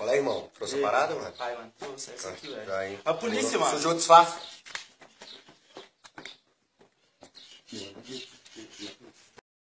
Olá, é, irmão. Trouxe Ei, a parada, mano? Pai, mano, trouxe é essa aqui, velho. Tá a polícia, mano. Sujou o disfarce.